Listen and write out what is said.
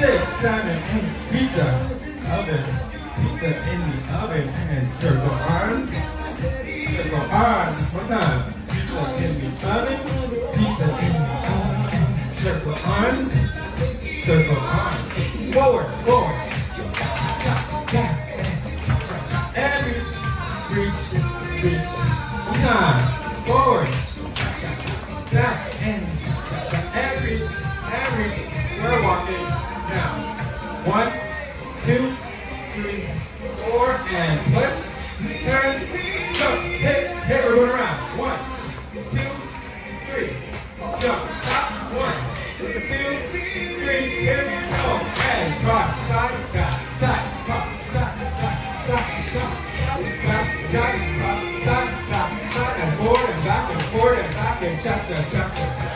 salmon and pizza oven. Pizza in the oven and circle arms. Circle arms. One time. Pizza in the oven. Pizza in the oven. Circle arms. Circle arms. Forward, forward. And reach, reach, reach. One time. Forward. Back and and reach. We're walking now. One, two, three, four, and push, turn, jump, hit, hit. We're going around. One, two, three, jump, top, one, two, three, we go, and cross, side, back, side, cross, side, back, side, cross, side, back, side, cross, side, back, side, and forward and back and forward and back and cha